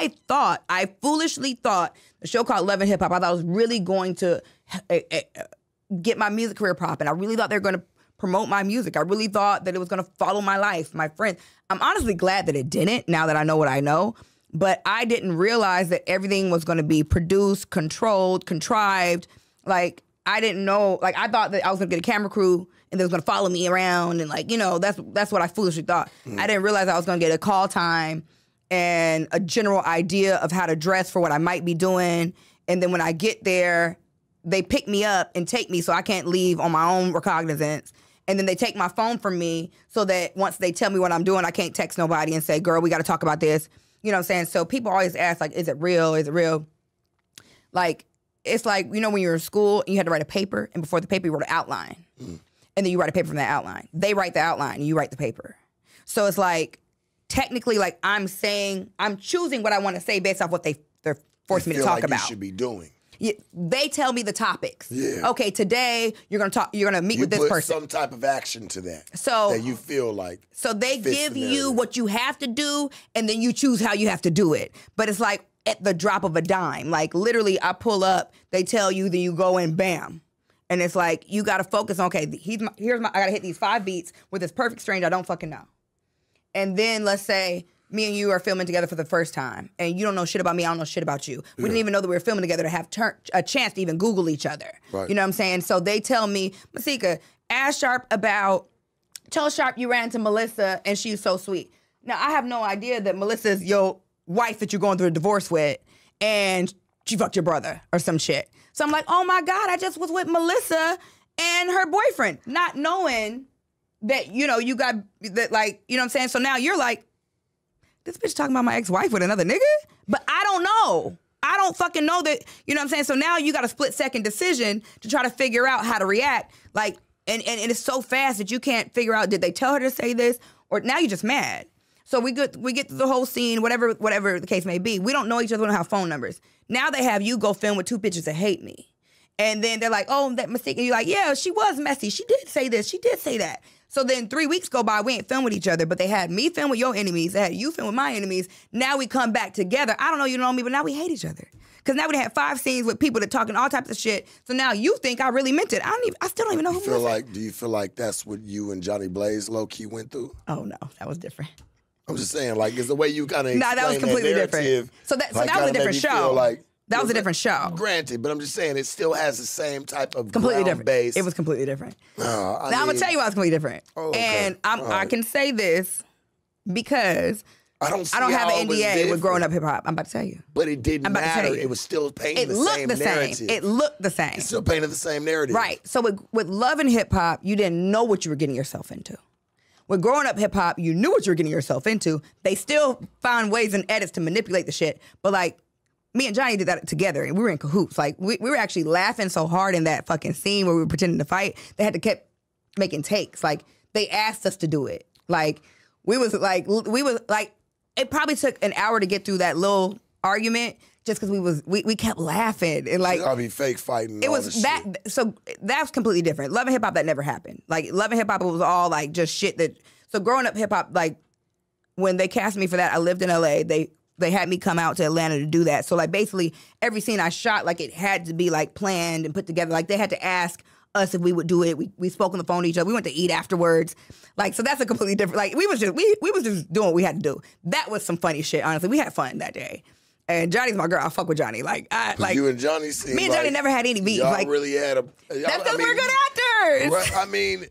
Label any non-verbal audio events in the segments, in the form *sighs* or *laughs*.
I thought, I foolishly thought the show called Love and Hip Hop, I thought it was really going to uh, uh, get my music career popping. I really thought they were going to promote my music. I really thought that it was going to follow my life, my friends. I'm honestly glad that it didn't now that I know what I know. But I didn't realize that everything was going to be produced, controlled, contrived. Like, I didn't know, like, I thought that I was going to get a camera crew and they was going to follow me around. And, like, you know, that's that's what I foolishly thought. I didn't realize I was going to get a call time and a general idea of how to dress for what I might be doing. And then when I get there, they pick me up and take me so I can't leave on my own recognizance. And then they take my phone from me so that once they tell me what I'm doing, I can't text nobody and say, girl, we got to talk about this. You know what I'm saying? So people always ask, like, is it real? Is it real? Like, it's like, you know, when you're in school and you had to write a paper, and before the paper, you wrote an outline. Mm. And then you write a paper from that outline. They write the outline, and you write the paper. So it's like, technically, like, I'm saying, I'm choosing what I want to say based off what they, they're forcing me to talk like about. you should be doing. Y- they tell me the topics. Yeah. Okay, today you're gonna talk. You're gonna meet You with this put person. some type of action to that. So- that you feel like. so they give you what you have to do, and then you choose how you have to do it. But it's like at the drop of a dime. Like literally, I pull up, they tell you, then you go in, bam. And it's like you got to focus on. Okay, he's my, here's my. I got to hit these five beats with this perfect stranger I don't fucking know. And then let's say me and you are filming together for the first time, and you don't know shit about me, I don't know shit about you. We didn't even know that we were filming together to have tur- a chance to even Google each other. Right. You know what I'm saying? So they tell me, Masika, ask Sharp about, tell Sharp you ran to Melissa and she's so sweet. Now I have no idea that Melissa's your wife that you're going through a divorce with, and she fucked your brother or some shit. So I'm like, oh my god, I just was with Melissa and her boyfriend, not knowing that you know you got that like you know what I'm saying. So now you're like, this bitch talking about my ex-wife with another nigga, but I don't know. I don't fucking know that. You know what I'm saying. So now you got a split second decision to try to figure out how to react. Like, and and, and it's so fast that you can't figure out did they tell her to say this or now you're just mad. So we get we get the whole scene, whatever whatever the case may be. We don't know each other. We don't have phone numbers. Now they have you go film with two bitches that hate me. And then they're like, oh, that mistake. And you're like, yeah, she was messy. She did say this. She did say that. So then three weeks go by, we ain't film with each other, but they had me film with your enemies. They had you film with my enemies. Now we come back together. I don't know you know me, but now we hate each other. Cause now we had five scenes with people that talking all types of shit. So now you think I really meant it. I don't even I still don't even know You who feel was it. like? Do you feel like that's what you and Johnny Blaze low key went through? Oh no, that was different. I'm just saying, like, is the way you kind of Nah, that was completely different. So that- so that was a different show. Like, That was a different show. Granted, but I'm just saying it still has the same type of Completely different. Base. It was completely different. Uh, I now I'm gonna tell you why it's completely different. Oh, okay. And I'm, I can say this because I don't. See I don't have an it NDA with growing up hip hop. I'm about to tell you. but it didn't I'm about to tell matter. It was still painting It the looked same the narrative. same. It looked the same. It's still painting the same narrative. Right. So with with love and hip hop, you didn't know what you were getting yourself into. With growing up hip hop, you knew what you were getting yourself into. They still found ways and edits to manipulate the shit. But like me and Johnny did that together and we were in cahoots. Like we, we were actually laughing so hard in that fucking scene where we were pretending to fight. They had to keep making takes. Like they asked us to do it. Like we was like we was like it probably took an hour to get through that little argument just because we was we, we kept laughing and like I'll be fake fighting. it was that shit. so that's completely different. Love and hip hop that never happened. Like love and hip hop was all like just shit that so growing up hip hop like when they cast me for that I lived in LA they they had me come out to Atlanta to do that. So like basically every scene I shot like it had to be like planned and put together. Like they had to ask us if we would do it. We we spoke on the phone to each other. We went to eat afterwards. Like so that's a completely different like we was just we we was just doing what we had to do. That was some funny shit honestly. We had fun that day. And Johnny's my girl. I fuck with Johnny. Like I like you and Johnny seem me and Johnny like never had any beef. Y'all Like really had a. that's I because mean, we're good actors. Right, I mean,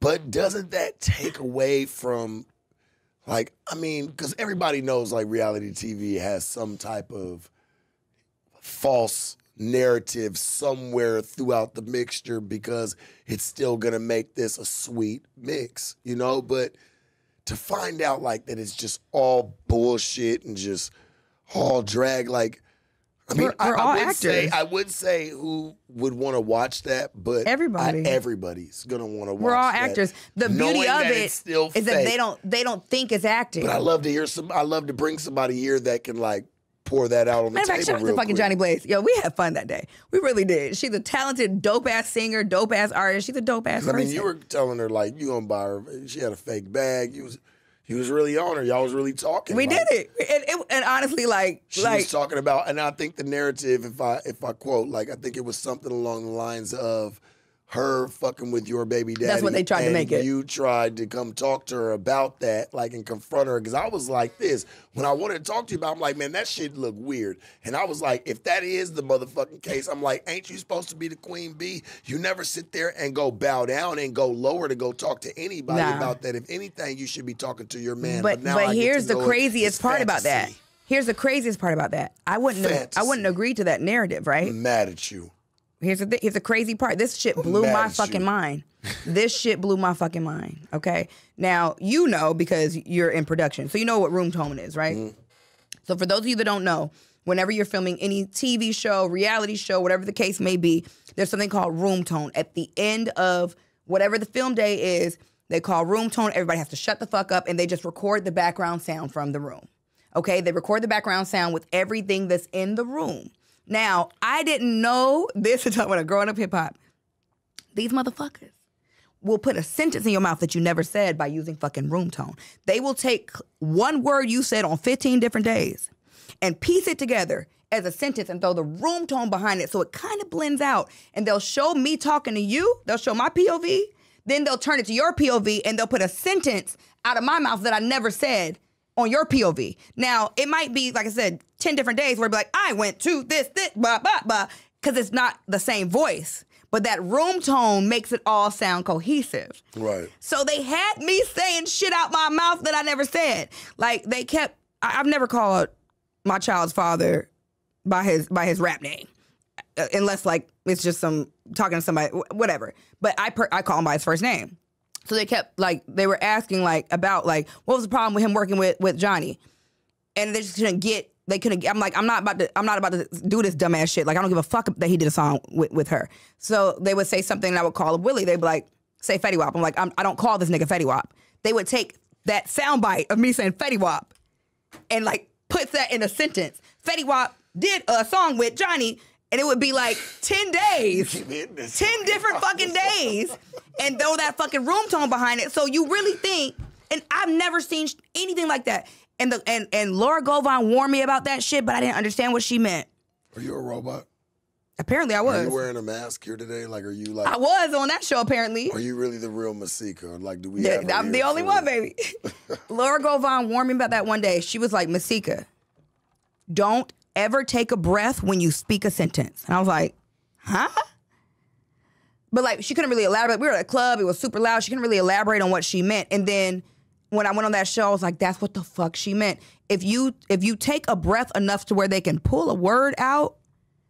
but doesn't that take away from, like, I mean, because everybody knows like reality TV has some type of false narrative somewhere throughout the mixture because it's still gonna make this a sweet mix, you know. But to find out like that it's just all bullshit and just all drag, like. I mean, We're- we're I all would say actors. I would say who would want to watch that, but Everybody. I- everybody's gonna want to watch. We're all that, actors. The beauty of it is that they don't they don't think it's acting. But I love to hear some. I love to bring somebody here that can like pour that out on the Matter of fact, table. shout out to fucking quick. Johnny Blaze. Yo, we had fun that day. We really did. She's a talented, dope ass singer, dope ass artist. She's a dope ass I mean, you were telling her like you gonna buy her. She had a fake bag. You was, he was really on her. Y'all was really talking. We like, did it. And, it. and honestly, like, She like was talking about, and I think the narrative, if I if I quote, like I think it was something along the lines of her fucking with your baby daddy. That's what they tried to make it. You tried to come talk to her about that, like and confront her, because I was like this when I wanted to talk to you about. I'm like, man, that shit look weird, and I was like, if that is the motherfucking case, I'm like, ain't you supposed to be the queen bee? You never sit there and go bow down and go lower to go talk to anybody Nah. about that. If anything, you should be talking to your man. but now but here's the craziest part about that. Here's the craziest part about that. I wouldn't I wouldn't agree to that narrative, right? I'm mad at you. Here's the th- here's the crazy part. This shit blew my fucking mind. this shit blew my fucking mind. Okay, now you know because you're in production, so you know what room tone is, right? Mm-hmm. So for those of you that don't know, whenever you're filming any TV show, reality show, whatever the case may be, there's something called room tone. At the end of whatever the film day is, they call room tone. Everybody has to shut the fuck up and they just record the background sound from the room. Okay, they record the background sound with everything that's in the room. Now, I didn't know this until when I growing up hip hop. These motherfuckers will put a sentence in your mouth that you never said by using fucking room tone. They will take one word you said on 15 different days and piece it together as a sentence and throw the room tone behind it so it kind of blends out. And they'll show me talking to you, they'll show my POV, then they'll turn it to your POV and they'll put a sentence out of my mouth that I never said on your POV. Now, it might be, like I said, 10 different days where it'd be like, I went to this, this, blah, blah, blah, because it's not the same voice. But that room tone makes it all sound cohesive. Right. So they had me saying shit out my mouth that I never said. Like they kept. I, I've never called my child's father by his by his rap name, uh, unless like it's just some talking to somebody, whatever. But I per, I call him by his first name. So they kept like they were asking like about like what was the problem with him working with with Johnny, and they just couldn't get. They couldn't. get- I'm like, I'm not about to. I'm not about to do this dumbass shit. Like, I don't give a fuck that he did a song with, with her. So they would say something, and I would call him Willie. They'd be like, say Fetty Wap. I'm like, I'm, I don't call this nigga Fetty Wap. They would take that soundbite of me saying Fetty Wap, and like put that in a sentence. Fetty Wap did a song with Johnny, and it would be like ten days. *laughs* Keep hitting this. 10 different fucking days and throw that fucking room tone behind it. So you really think, and I've never seen anything like that. And the and and Laura Govan warned me about that shit, but I didn't understand what she meant. Are you a robot? Apparently I was. Are you wearing a mask here today? Like, are you like? I was on that show apparently. Are you really the real Masika? Like, do we? Yeah, I'm the only one, baby. *laughs* Laura Govan warned me about that one day. She was like, Masika, don't ever take a breath when you speak a sentence. And I was like, huh? But like she couldn't really elaborate. We were at a club, it was super loud. She couldn't really elaborate on what she meant. And then when I went on that show, I was like, that's what the fuck she meant. If you if you take a breath enough to where they can pull a word out,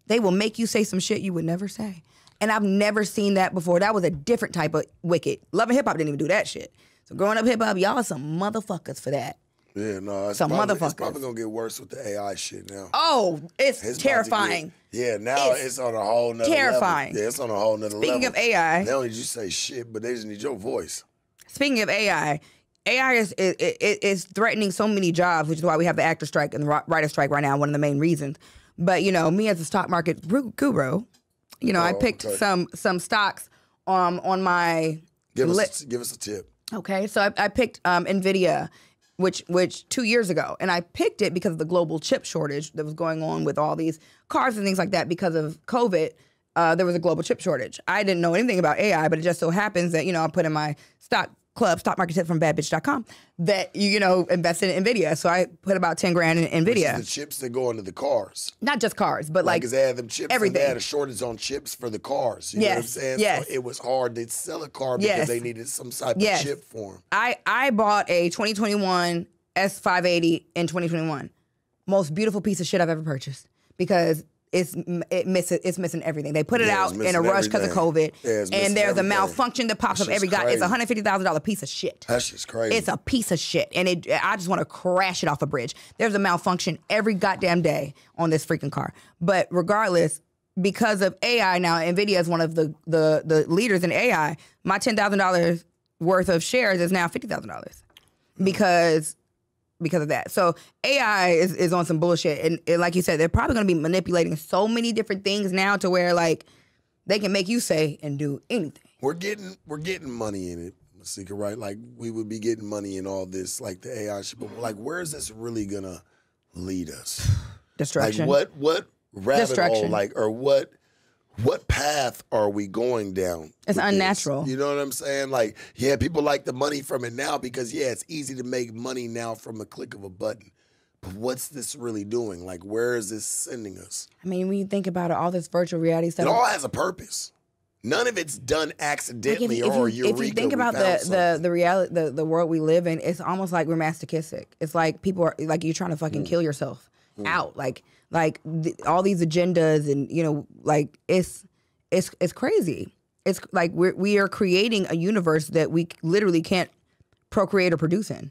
they will make you say some shit you would never say. And I've never seen that before. That was a different type of wicked. Love and hip hop didn't even do that shit. So growing up hip hop, y'all are some motherfuckers for that. Yeah, no, it's Some probably, It's probably gonna get worse with the AI shit now. Oh, it's, It's terrifying. get- yeah, now It's it's, on a whole nother terrifying. Level. Yeah, it's on a whole nother Speaking level. of AI, they don't need you say shit, but they just need your voice. Speaking of AI, AI is it, it, is threatening so many jobs, which is why we have the actor strike and the writer strike right now. One of the main reasons. But you know, me as a stock market guru, you know, I Oh, picked okay. some some stocks um on my Give us, a, give us a tip. Okay, so I, I picked um, Nvidia, which which two years ago, and I picked it because of the global chip shortage that was going on with all these cars and things like that because of COVID. Uh, there was a global chip shortage. I didn't know anything about AI, but it just so happens that you know I put in my stock club, stock market tip from badbitch.com, that you you know invested in Nvidia. So I put about ten grand in Nvidia, the chips that go into the cars. not just cars, but Like, like they had them chips everything. and they had a shortage on chips for the cars. You know what I'm saying? yes. So it was hard to sell a car because Yes. they needed some type Yes. of chip for them. I I bought a 2021 S580 in 2021. Most beautiful piece of shit I've ever purchased because it's it misses it's missing everything. They put it Yeah, out in a rush because of. COVID, Yeah, and there's everything. a malfunction that pops up every guy. It's a hundred fifty thousand dollar piece of shit. That's just crazy. It's a piece of shit, and it. I just want to crash it off a bridge. There's a malfunction every goddamn day on this freaking car. But regardless, because of AI now, Nvidia is one of the the the leaders in AI. My ten thousand dollars worth of shares is now fifty thousand dollars because because of that. So AI is, is on some bullshit, and, and like you said, they're probably going to be manipulating so many different things now to where like they can make you say and do anything. we're getting we're getting money in it. Masika, right? Like we would be getting money in all this, like the AI shit. But like, where is this really gonna lead us? *sighs* Destruction. Like what what rabbit hole, like or what what path are we going down? It's with this? unnatural. You know what I'm saying? Like, yeah, people like the money from it now because yeah, it's easy to make money now from the click of a button. But what's this really doing? Like, where is this sending us? I mean, when you think about it, all this virtual reality stuff. It all has a purpose. None of it's done Like, accidentally if, if or you, eureka. if you think about the, the something. the reality the, the world we live in, it's almost like we're masochistic. It's like people are like you're trying to Mm. fucking kill yourself Mm. out. Like like th- all these agendas and you know like it's it's it's crazy. It's like we're we are creating a universe that we literally can't procreate or produce in.